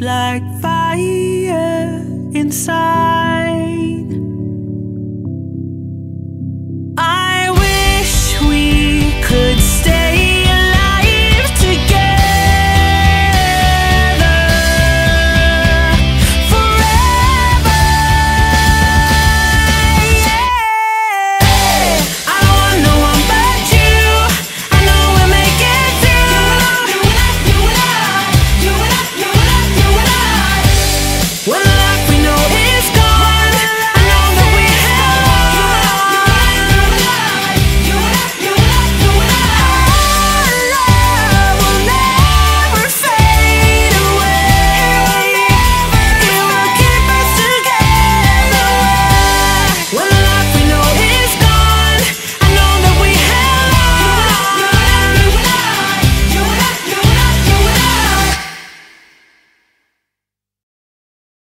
like fire inside.